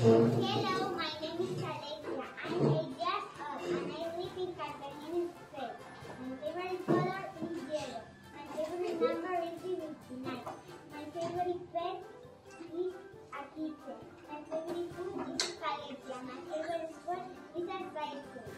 Hello, my name is Alexia. I'm eight years old and I live in Cartagena, Spain. My favorite color is yellow. My favorite number is 59. My favorite pet is a kitten. My favorite food is spaghetti. My favorite sport is a bicycle.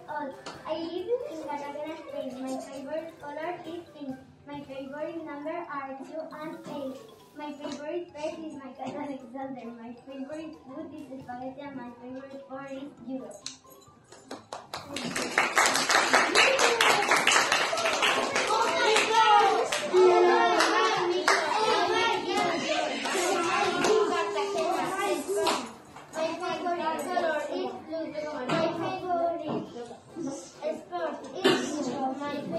Years old. I live in Cartagena. My favorite color is pink. My favorite number are two and eight. My favorite pet is my cat Alexander. My favorite food is spaghetti and my favorite sport is judo. My favorite color is blue. My favorite sport is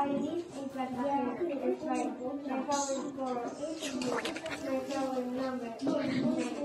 I live in Cartagena, Spain. My favorite is. My favorite number is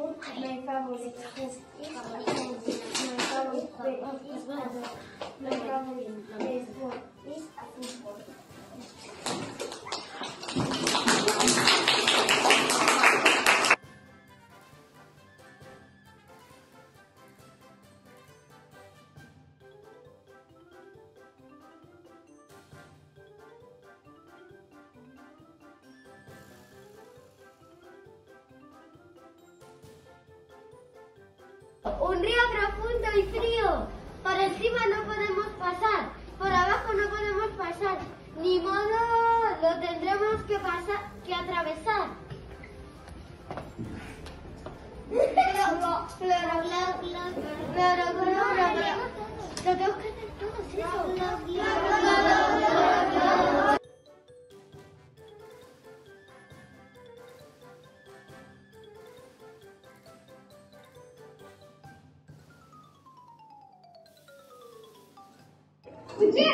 Un río profundo y frío. Por encima no podemos pasar, por abajo no podemos pasar. Ni modo, lo tendremos que pasar, que atravesar. 再见。